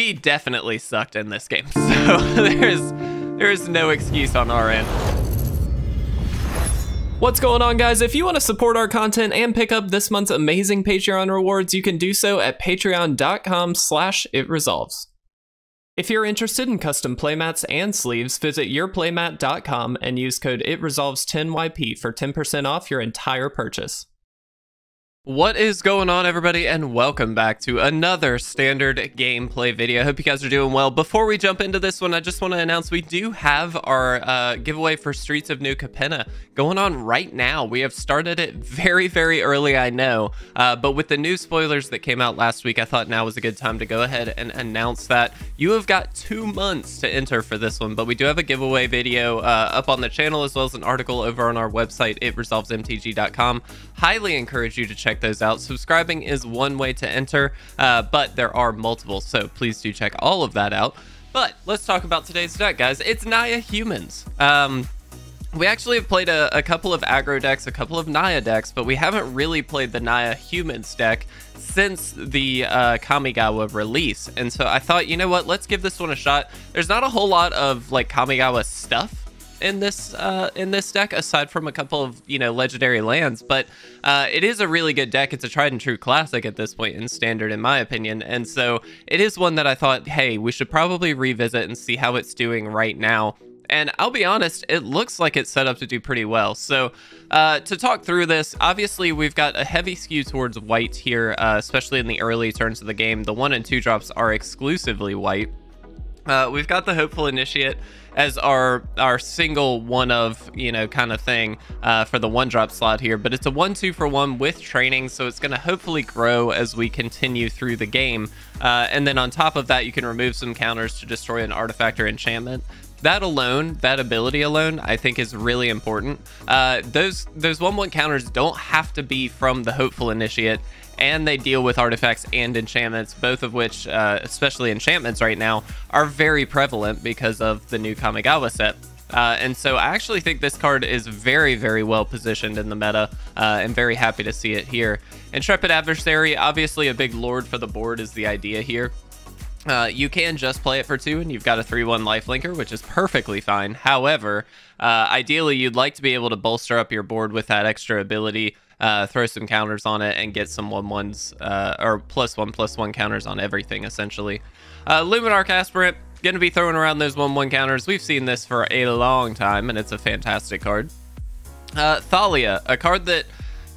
we definitely sucked in this game. So there's there's no excuse on our end. What's going on guys? If you want to support our content and pick up this month's amazing Patreon rewards, you can do so at patreon.com slash itresolves. If you're interested in custom playmats and sleeves, visit yourplaymat.com and use code ITRESOLVES10YP for 10% off your entire purchase. What is going on everybody and welcome back to another standard gameplay video. Hope you guys are doing well. Before we jump into this one, I just want to announce we do have our uh, giveaway for Streets of New Capenna going on right now. We have started it very, very early, I know, uh, but with the new spoilers that came out last week, I thought now was a good time to go ahead and announce that you have got two months to enter for this one, but we do have a giveaway video uh, up on the channel as well as an article over on our website, itresolvesmtg.com. Highly encourage you to check check those out. Subscribing is one way to enter, uh, but there are multiple, so please do check all of that out. But let's talk about today's deck, guys. It's Naya Humans. Um, we actually have played a, a, couple of aggro decks, a couple of Naya decks, but we haven't really played the Naya Humans deck since the uh, Kamigawa release. And so I thought, you know what, let's give this one a shot. There's not a whole lot of like Kamigawa stuff in this uh, in this deck, aside from a couple of you know legendary lands. But uh, it is a really good deck. It's a tried and true classic at this point in standard, in my opinion. And so it is one that I thought, hey, we should probably revisit and see how it's doing right now. And I'll be honest, it looks like it's set up to do pretty well. So uh, to talk through this, obviously we've got a heavy skew towards white here, uh, especially in the early turns of the game. The one and two drops are exclusively white. Uh, we've got the Hopeful Initiate as our our single one of you know kind of thing uh, for the one drop slot here but it's a one two for one with training so it's going to hopefully grow as we continue through the game. Uh, and then on top of that you can remove some counters to destroy an artifact or enchantment. That alone, that ability alone, I think is really important. Uh, those those one one counters don't have to be from the Hopeful Initiate, and they deal with artifacts and enchantments, both of which, uh, especially enchantments right now, are very prevalent because of the new Kamigawa set. Uh, and so I actually think this card is very, very well positioned in the meta, uh, and very happy to see it here. Intrepid Adversary, obviously a big lord for the board is the idea here. Uh, you can just play it for two and you've got a 3-1 lifelinker, which is perfectly fine. However, uh, ideally you'd like to be able to bolster up your board with that extra ability uh, throw some counters on it and get some one ones uh, or plus one plus one counters on everything essentially. Uh, Luminarch Aspirant going to be throwing around those one one counters. We've seen this for a long time and it's a fantastic card. Uh, Thalia, a card that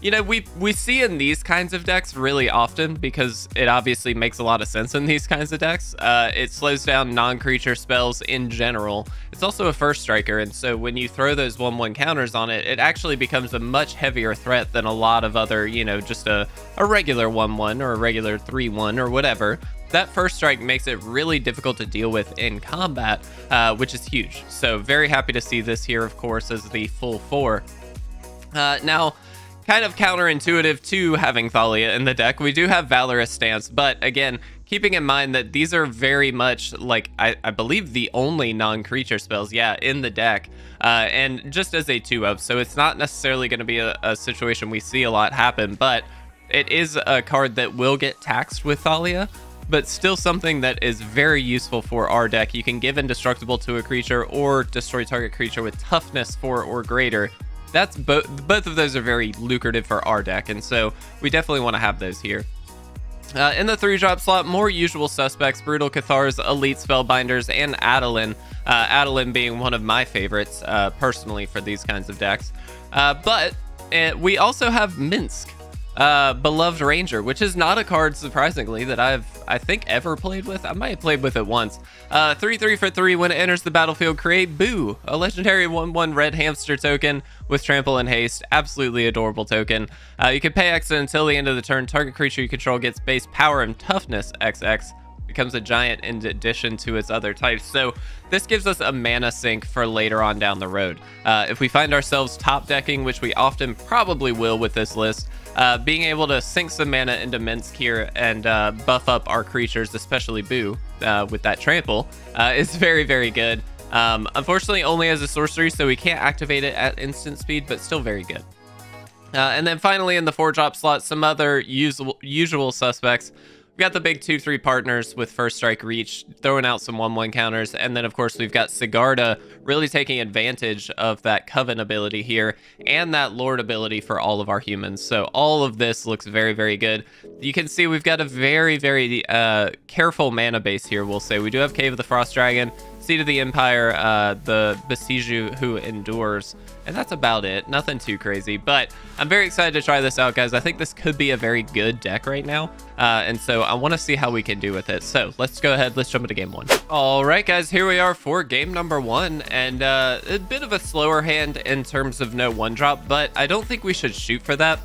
you know, we we see in these kinds of decks really often because it obviously makes a lot of sense in these kinds of decks. Uh, it slows down non-creature spells in general. It's also a first striker, and so when you throw those 1-1 counters on it, it actually becomes a much heavier threat than a lot of other, you know, just a, a regular 1-1 or a regular 3-1 or whatever that first strike makes it really difficult to deal with in combat, uh, which is huge. So very happy to see this here, of course, as the full four. Uh, now, kind of counterintuitive to having Thalia in the deck. We do have Valorous Stance, but again, keeping in mind that these are very much like, I, I believe the only non-creature spells, yeah, in the deck. Uh, and just as a 2-of, so it's not necessarily going to be a, a situation we see a lot happen, but it is a card that will get taxed with Thalia, but still something that is very useful for our deck. You can give Indestructible to a creature or destroy target creature with toughness 4 or greater that's both both of those are very lucrative for our deck, and so we definitely want to have those here. Uh, in the three drop slot, more usual suspects Brutal Cathars, Elite Spellbinders, and Adeline. Uh, Adeline being one of my favorites uh, personally for these kinds of decks. Uh, but uh, we also have Minsc, uh, Beloved Ranger, which is not a card, surprisingly, that I've, I think, ever played with. I might have played with it once. Uh, 3 3 for 3 when it enters the battlefield, create Boo, a legendary 1 1 red hamster token with trample and haste. Absolutely adorable token. Uh, you can pay X until the end of the turn. Target creature you control gets base power and toughness XX becomes a giant in addition to its other types. So this gives us a mana sink for later on down the road. Uh, if we find ourselves top decking, which we often probably will with this list, uh, being able to sink some mana into Minsc here and uh, buff up our creatures, especially Boo, uh, with that trample, uh, is very, very good. Um, unfortunately, only as a sorcery, so we can't activate it at instant speed, but still very good. Uh, and then finally, in the four drop slot, some other usual, usual suspects. We've got the big 2-3 partners with First Strike Reach, throwing out some 1-1 counters. And then, of course, we've got Sigarda really taking advantage of that Coven ability here and that Lord ability for all of our humans. So all of this looks very, very good. You can see we've got a very, very uh, careful mana base here, we'll say. We do have Cave of the Frost Dragon, Seat of the Empire, uh, the Boseiju who endures, and that's about it. Nothing too crazy, but I'm very excited to try this out, guys. I think this could be a very good deck right now, uh, and so I want to see how we can do with it. So let's go ahead. Let's jump into game one. All right, guys, here we are for game number one, and uh, a bit of a slower hand in terms of no one drop, but I don't think we should shoot for that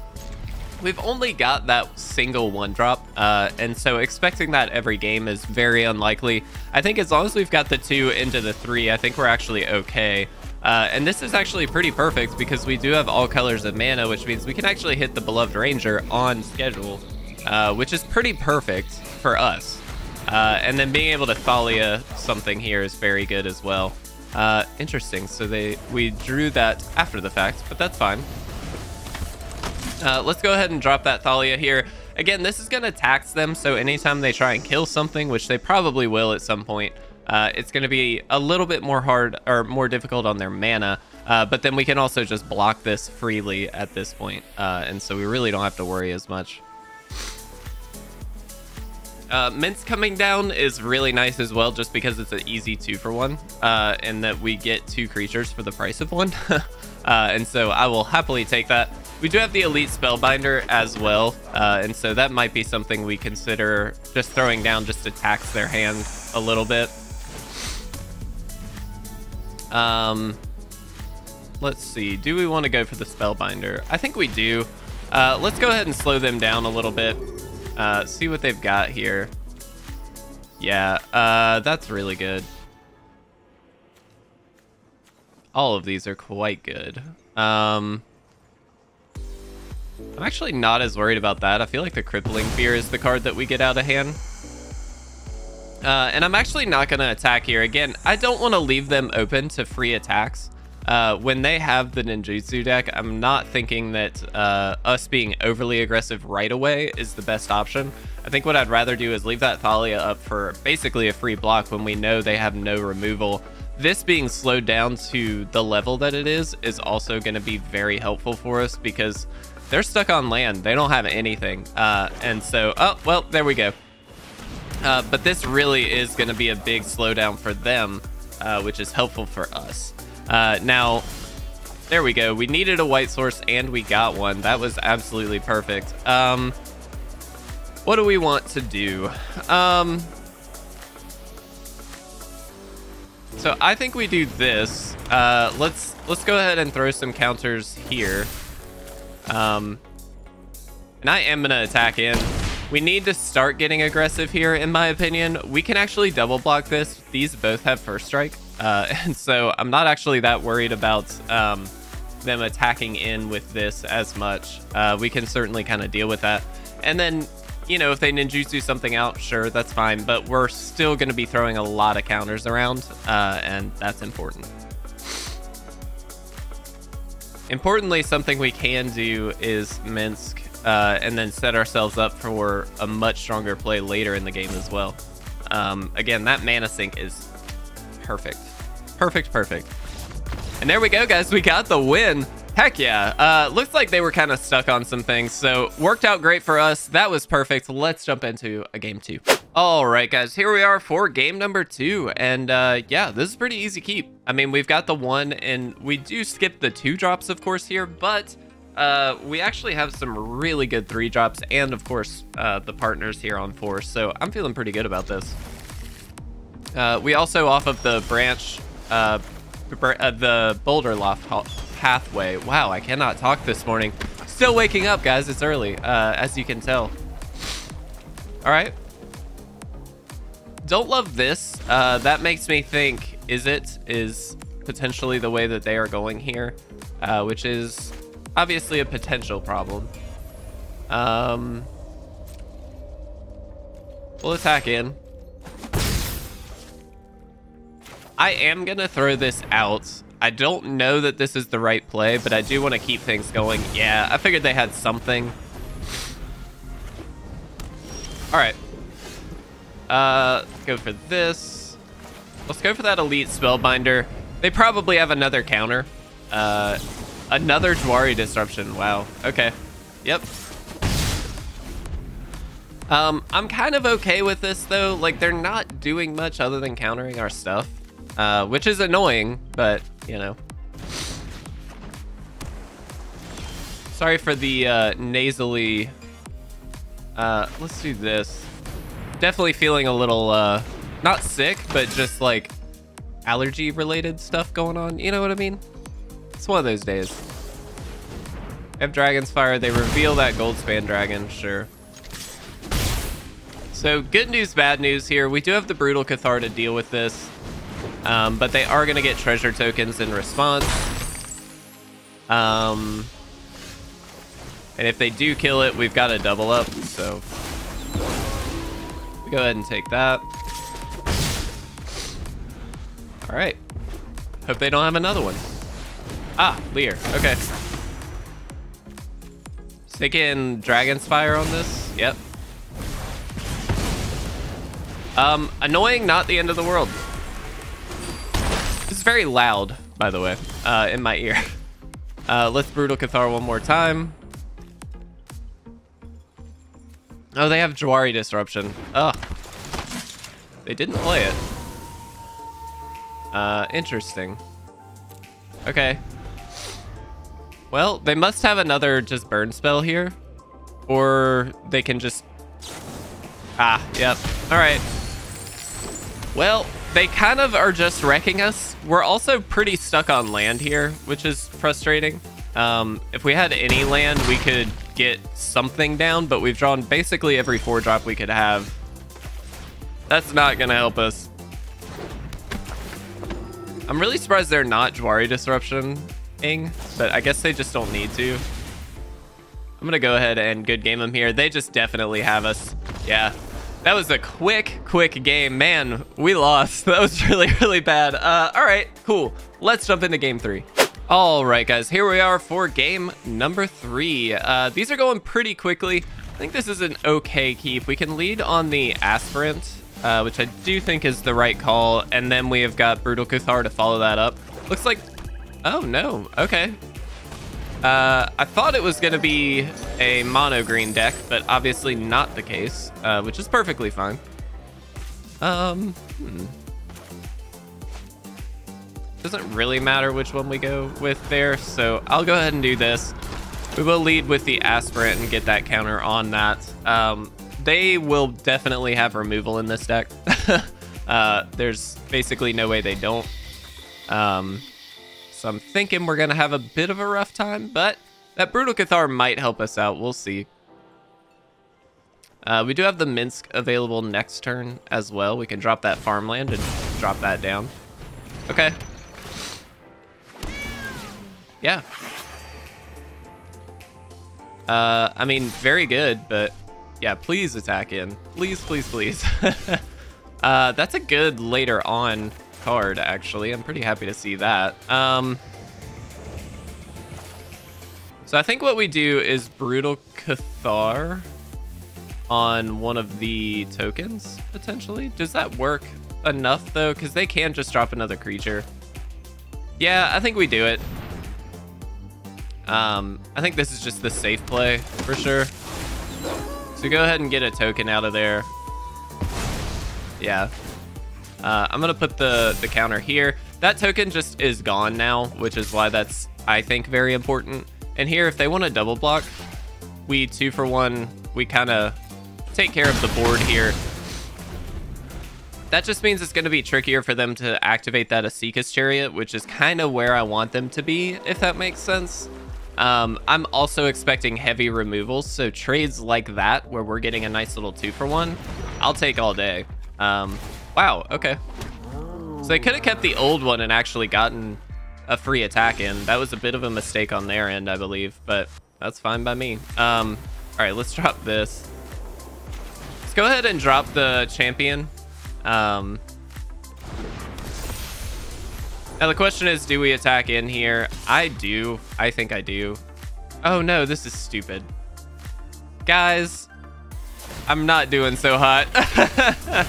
we've only got that single one drop, uh, and so expecting that every game is very unlikely. I think as long as we've got the two into the three, I think we're actually okay. Uh, and this is actually pretty perfect because we do have all colors of mana, which means we can actually hit the Beloved Ranger on schedule, uh, which is pretty perfect for us. Uh, and then being able to Thalia something here is very good as well. Uh, interesting, so they we drew that after the fact, but that's fine. Uh, let's go ahead and drop that Thalia here. Again, this is going to tax them, so anytime they try and kill something, which they probably will at some point, uh, it's going to be a little bit more hard or more difficult on their mana. Uh, but then we can also just block this freely at this point, uh, and so we really don't have to worry as much. Uh, Minsc coming down is really nice as well, just because it's an easy two for one, uh, and that we get two creatures for the price of one. uh, and so I will happily take that. We do have the Elite Spellbinder as well, uh, and so that might be something we consider just throwing down just to tax their hand a little bit. Um, let's see. Do we want to go for the Spellbinder? I think we do. Uh, let's go ahead and slow them down a little bit. Uh, see what they've got here. Yeah, uh, that's really good. All of these are quite good. Um, I'm actually not as worried about that. I feel like the Crippling Fear is the card that we get out of hand. Uh, and I'm actually not going to attack here. Again, I don't want to leave them open to free attacks. Uh, when they have the ninjutsu deck, I'm not thinking that uh, us being overly aggressive right away is the best option. I think what I'd rather do is leave that Thalia up for basically a free block when we know they have no removal. This being slowed down to the level that it is is also going to be very helpful for us because they're stuck on land. They don't have anything. Uh, and so, oh, well, there we go. Uh, but this really is going to be a big slowdown for them, uh, which is helpful for us. Uh, now, there we go. We needed a white source and we got one. That was absolutely perfect. Um, what do we want to do? Um, so I think we do this. Uh, let's let's go ahead and throw some counters here. Um, and I am going to attack in. We need to start getting aggressive here, in my opinion. We can actually double block this. These both have first strike. Uh, and so I'm not actually that worried about um, them attacking in with this as much. Uh, we can certainly kind of deal with that. And then, you know, if they ninjutsu something out, sure, that's fine. But we're still going to be throwing a lot of counters around, uh, and that's important. Importantly, something we can do is Minsc uh, and then set ourselves up for a much stronger play later in the game as well. Um, again, that mana sink is perfect. Perfect, perfect. And there we go, guys. We got the win. Heck yeah. Uh, looks like they were kind of stuck on some things, so worked out great for us. That was perfect. Let's jump into a game two. All right, guys, here we are for game number two. And uh, yeah, this is pretty easy keep. I mean, we've got the one, and we do skip the two drops, of course, here, but uh, we actually have some really good three drops, and of course, uh, the partners here on four. So I'm feeling pretty good about this. Uh, we also, off of the branch, uh, uh, the Boulder Loft pathway. Wow, I cannot talk this morning. Still waking up, guys. It's early, uh, as you can tell. All right. Don't love this. Uh, that makes me think, is it, is potentially the way that they are going here, uh, which is obviously a potential problem. Um, we'll attack in. I am going to throw this out I don't know that this is the right play, but I do want to keep things going. Yeah, I figured they had something. All right. Uh, go for this. Let's go for that elite spellbinder. They probably have another counter. Uh, another Jwari disruption. Wow. Okay. Yep. Um, I'm kind of okay with this though. Like they're not doing much other than countering our stuff, uh, which is annoying, but you know. Sorry for the uh, nasally. Uh, let's do this. Definitely feeling a little, uh, not sick, but just like allergy related stuff going on. You know what I mean? It's one of those days. Have Dragon's Fire. They reveal that Goldspan Dragon, sure. So good news, bad news here. We do have the Brutal Cathar to deal with this. Um, but they are going to get treasure tokens in response. Um, and if they do kill it, we've got a double up. So we go ahead and take that. All right. Hope they don't have another one. Ah, Leer. Okay. Sticking Dragon's Fire on this. Yep. Um, annoying, not the end of the world. Very loud, by the way, uh, in my ear. Uh, let's Brutal Cathar one more time. Oh, they have Jwari Disruption. Ugh. They didn't play it. Uh, interesting. Okay. Well, they must have another just burn spell here. Or they can just... Ah, yep. Alright. Well, they kind of are just wrecking us. We're also pretty stuck on land here, which is frustrating. Um, if we had any land, we could get something down, but we've drawn basically every four drop we could have. That's not going to help us. I'm really surprised they're not Jwari Disruption-ing, but I guess they just don't need to. I'm going to go ahead and good game them here. They just definitely have us. Yeah, that was a quick, quick game. Man, we lost. That was really, really bad. Uh, all right, cool. Let's jump into game three. All right, guys, here we are for game number three. Uh, these are going pretty quickly. I think this is an okay keep. We can lead on the Aspirant, uh, which I do think is the right call. And then we have got Brutal Cathar to follow that up. Looks like... Oh, no. Okay. Uh, I thought it was going to be a mono green deck, but obviously not the case, uh, which is perfectly fine. Um, hmm. Doesn't really matter which one we go with there, so I'll go ahead and do this. We will lead with the Aspirant and get that counter on that. Um, they will definitely have removal in this deck. uh, there's basically no way they don't. Um, so I'm thinking we're going to have a bit of a rough time, but that Brutal Cathar might help us out. We'll see. Uh, we do have the Minsc available next turn as well. We can drop that farmland and drop that down. Okay. Yeah. Uh, I mean, very good, but yeah, please attack in. Please, please, please. uh, that's a good later on card, actually. I'm pretty happy to see that. Um, so I think what we do is Brutal Cathar on one of the tokens, potentially. Does that work enough, though? Because they can just drop another creature. Yeah, I think we do it. Um, I think this is just the safe play, for sure. So go ahead and get a token out of there. Yeah. Uh, I'm going to put the, the counter here. That token just is gone now, which is why that's, I think, very important. And here, if they want to double block, we two for one, we kind of take care of the board here. That just means it's going to be trickier for them to activate that Esika's Chariot, which is kind of where I want them to be, if that makes sense. Um, I'm also expecting heavy removals, so trades like that, where we're getting a nice little two for one, I'll take all day. Um, wow, okay. So they could have kept the old one and actually gotten a free attack in. That was a bit of a mistake on their end, I believe, but that's fine by me. Um, all right, let's drop this. Go ahead and drop the champion. Um, now the question is, do we attack in here? I do. I think I do. Oh no, this is stupid. Guys, I'm not doing so hot.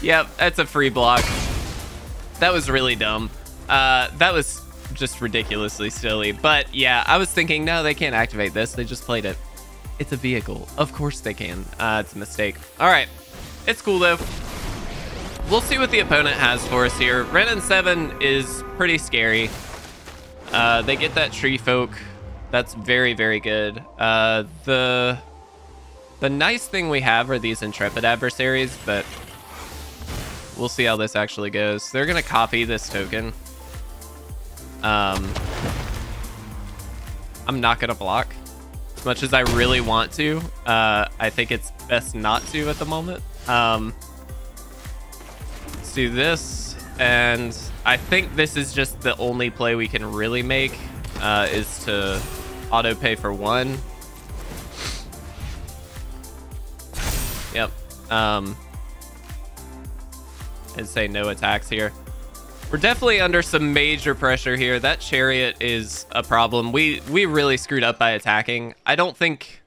yep, that's a free block. That was really dumb. Uh, that was just ridiculously silly. But yeah, I was thinking, no, they can't activate this. They just played it. It's a vehicle. Of course they can. Uh, it's a mistake. All right. It's cool though. We'll see what the opponent has for us here. Wrenn and 7 is pretty scary. Uh, they get that tree folk. That's very, very good. Uh, the the nice thing we have are these intrepid adversaries, but we'll see how this actually goes. They're gonna copy this token. Um, I'm not gonna block as much as I really want to. Uh, I think it's best not to at the moment. Um, let's do this, and I think this is just the only play we can really make uh, is to auto pay for one. Yep. Um, and say no attacks here. We're definitely under some major pressure here. That chariot is a problem. We we really screwed up by attacking. I don't think,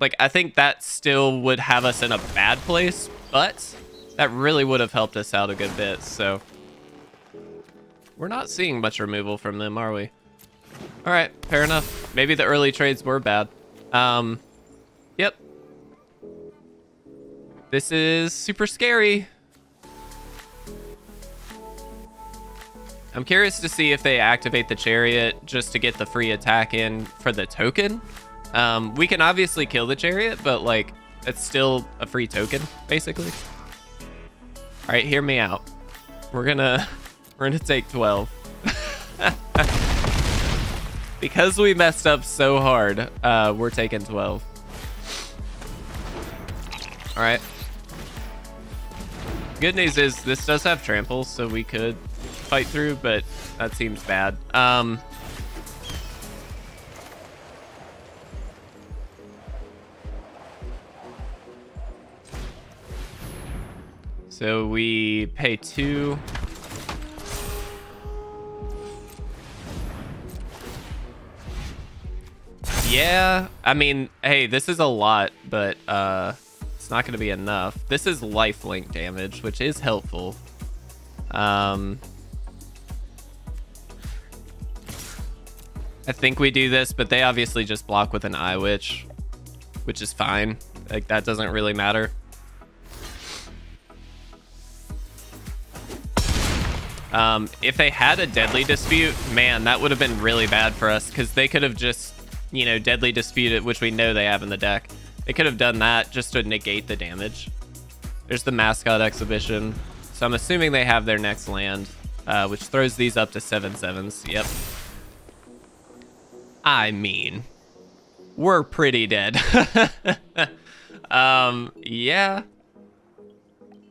like, I think that still would have us in a bad place, but that really would have helped us out a good bit. So we're not seeing much removal from them, are we? All right, fair enough. Maybe the early trades were bad. Um, yep. This is super scary. I'm curious to see if they activate the chariot just to get the free attack in for the token. Um, we can obviously kill the chariot, but like it's still a free token, basically. All right, hear me out. We're gonna we're gonna take 12. because we messed up so hard, uh, we're taking 12. All right. Good news is this does have trample, so we could fight through, but that seems bad. Um, so we pay two. Yeah, I mean, hey, this is a lot, but uh, it's not going to be enough. This is lifelink damage, which is helpful. Um, I think we do this, but they obviously just block with an Eyetwitch, which is fine. Like, that doesn't really matter. Um, if they had a Deadly Dispute, man, that would have been really bad for us, because they could have just, you know, Deadly Dispute which we know they have in the deck. They could have done that just to negate the damage. There's the Mascot Exhibition. So I'm assuming they have their next land, uh, which throws these up to 7-7s. Yep. I mean, we're pretty dead. um, yeah.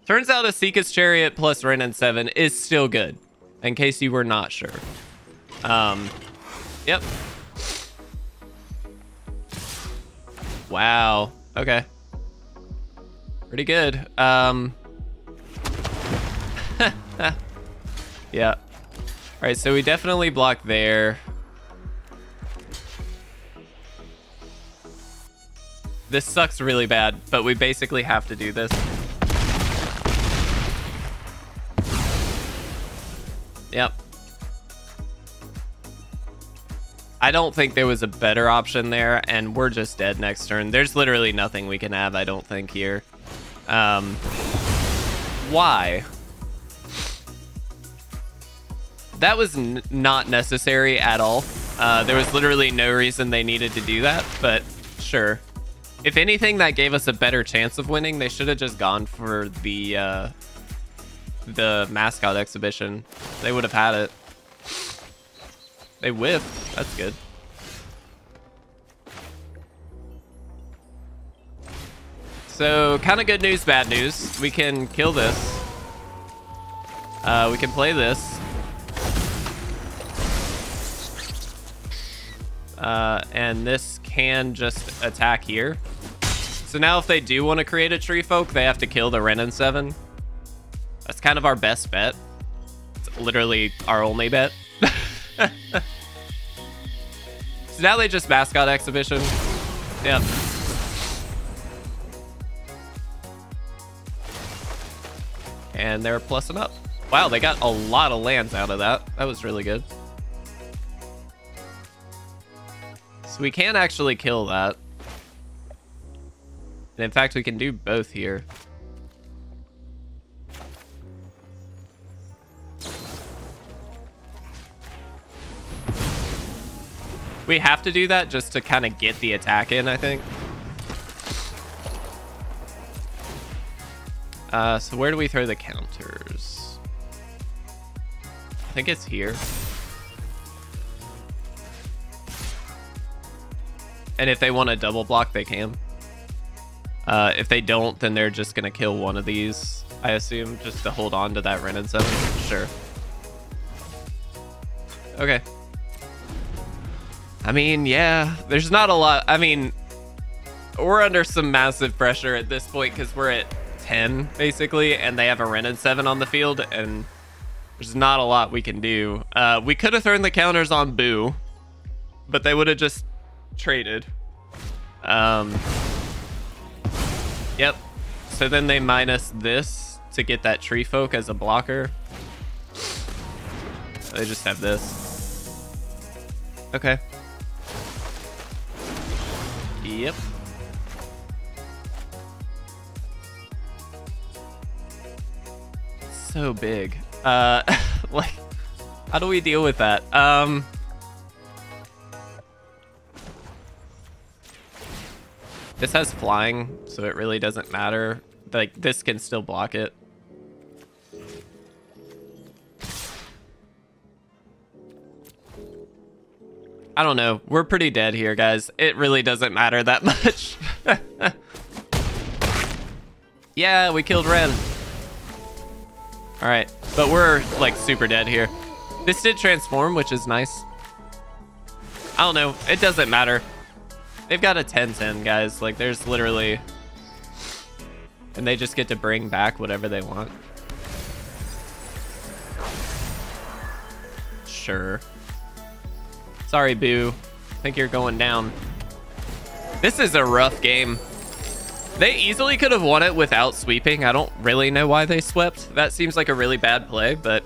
Turns out Esika's Chariot plus Wrenn and 7 is still good, in case you were not sure. Um, yep. Wow. Okay. Pretty good. Um, yeah. All right, so we definitely block there. This sucks really bad, but we basically have to do this. Yep. I don't think there was a better option there, and we're just dead next turn. There's literally nothing we can have, I don't think, here. Um, why? That was not necessary at all. Uh, there was literally no reason they needed to do that, but sure. If anything, that gave us a better chance of winning. They should have just gone for the uh, the mascot exhibition. They would have had it. They whiffed. That's good. So, kind of good news, bad news. We can kill this. Uh, we can play this. Uh, and this can just attack here. So now if they do want to create a tree folk, they have to kill the Wrenn and 7. That's kind of our best bet. It's literally our only bet. so now they just mascot exhibition. Yep. And they're plussing up. Wow, they got a lot of lands out of that. That was really good. We can actually kill that. And in fact, we can do both here. We have to do that just to kind of get the attack in, I think. Uh, so where do we throw the counters? I think it's here. And if they want to double block, they can. Uh, if they don't, then they're just going to kill one of these, I assume, just to hold on to that Wrenn and 7. Sure. Okay. I mean, yeah, there's not a lot. I mean, we're under some massive pressure at this point because we're at 10, basically, and they have a Wrenn and 7 on the field, and there's not a lot we can do. Uh, we could have thrown the counters on Boo, but they would have just traded. Um, yep. So then they minus this to get that tree folk as a blocker. They just have this. Okay. Yep. So big. Uh, like, how do we deal with that? Um, this has flying, so it really doesn't matter. Like, this can still block it. I don't know. We're pretty dead here, guys. It really doesn't matter that much. yeah, we killed Wrenn. All right, but we're like super dead here. This did transform, which is nice. I don't know. It doesn't matter. They've got a 10-10, guys. Like, there's literally... And they just get to bring back whatever they want. Sure. Sorry, Boo. I think you're going down. This is a rough game. They easily could have won it without sweeping. I don't really know why they swept. That seems like a really bad play, but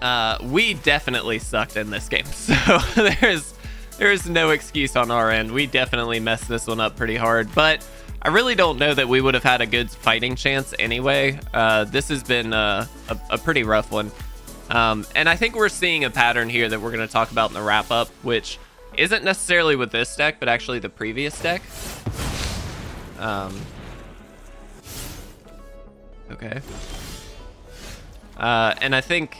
uh, we definitely sucked in this game. So there's there's no excuse on our end. We definitely messed this one up pretty hard, but I really don't know that we would have had a good fighting chance anyway. Uh, this has been a, a, a pretty rough one. Um, and I think we're seeing a pattern here that we're going to talk about in the wrap up, which isn't necessarily with this deck, but actually the previous deck. Um, okay. Uh, and I think,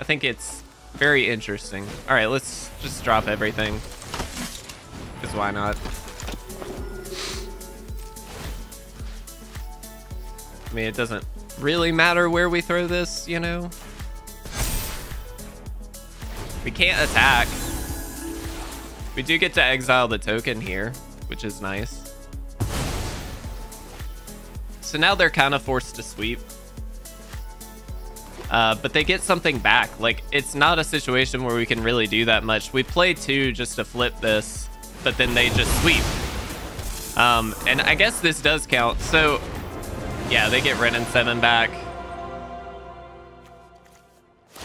I think it's very interesting. All right, let's just drop everything. Because why not? I mean, it doesn't really matter where we throw this, you know? We can't attack. We do get to exile the token here, which is nice. So now they're kind of forced to sweep. Uh, but they get something back. Like, it's not a situation where we can really do that much. We play two just to flip this, but then they just sweep. Um, and I guess this does count. So, yeah, they get Wrenn and 7 back.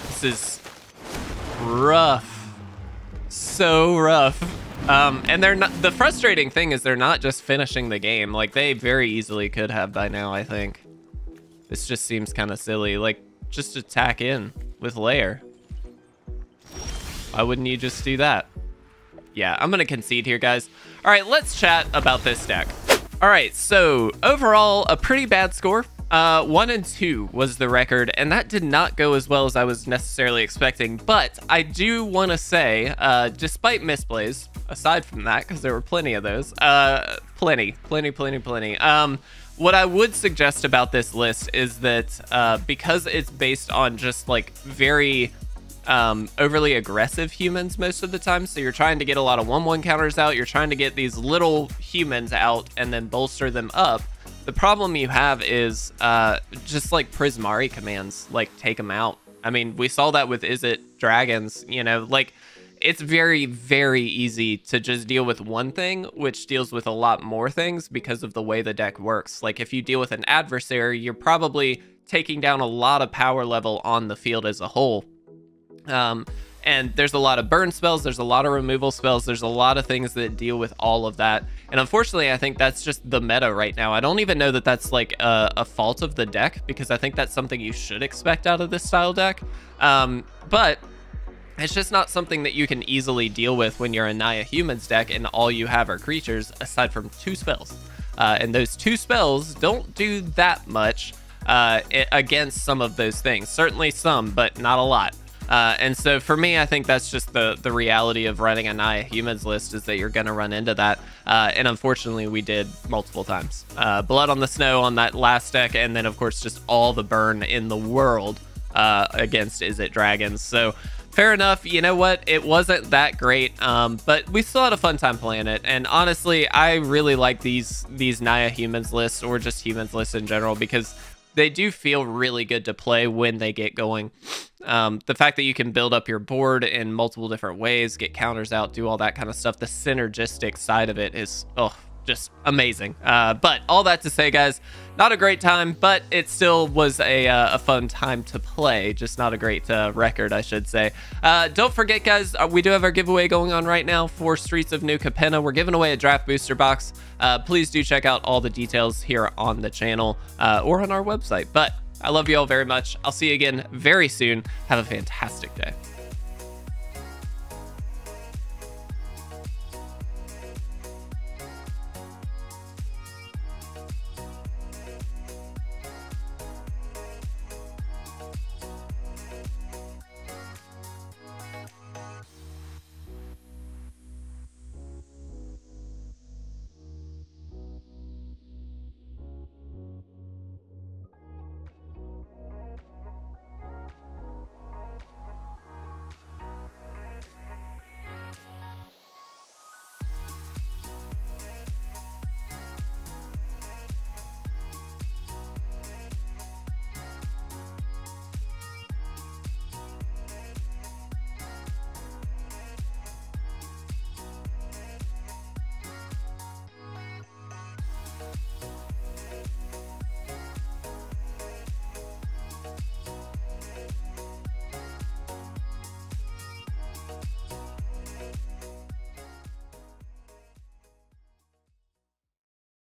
This is rough. So rough. Um, and they're not, the frustrating thing is they're not just finishing the game. Like, they very easily could have by now, I think. This just seems kind of silly. Like, just attack in with Lair. Why wouldn't you just do that? Yeah, I'm going to concede here, guys. All right, let's chat about this deck. All right, so overall, a pretty bad score. Uh, one and two was the record, and that did not go as well as I was necessarily expecting. But I do want to say, uh, despite misplays, aside from that, because there were plenty of those, uh, plenty, plenty, plenty, plenty. Um, what I would suggest about this list is that uh, because it's based on just like very um, overly aggressive humans most of the time, so you're trying to get a lot of 1-1 counters out, you're trying to get these little humans out and then bolster them up. The problem you have is uh, just like Prismari commands, like take them out. I mean, we saw that with Izzet Dragons, you know, like it's very, very easy to just deal with one thing, which deals with a lot more things because of the way the deck works. Like if you deal with an adversary, you're probably taking down a lot of power level on the field as a whole. Um, and there's a lot of burn spells, there's a lot of removal spells, there's a lot of things that deal with all of that. And unfortunately, I think that's just the meta right now. I don't even know that that's like a, a fault of the deck because I think that's something you should expect out of this style deck. Um, but it's just not something that you can easily deal with when you're a Naya Humans deck and all you have are creatures aside from two spells. Uh, and those two spells don't do that much uh, against some of those things. Certainly some, but not a lot. Uh, and so for me, I think that's just the the reality of running a Naya Humans list is that you're going to run into that. Uh, and unfortunately, we did multiple times. Uh, Blood on the Snow on that last deck, and then of course just all the burn in the world uh, against Izzet Dragons. So fair enough. You know what? It wasn't that great, um, but we still had a fun time playing it. And honestly, I really like these these Naya Humans lists or just Humans lists in general because they do feel really good to play when they get going. Um, the fact that you can build up your board in multiple different ways, get counters out, do all that kind of stuff, the synergistic side of it is, oh, just amazing. Uh, but all that to say, guys, not a great time, but it still was a, uh, a fun time to play. Just not a great uh, record, I should say. Uh, don't forget, guys, uh, we do have our giveaway going on right now for Streets of New Capenna. We're giving away a draft booster box. Uh, please do check out all the details here on the channel or on our website. But I love you all very much. I'll see you again very soon. Have a fantastic day.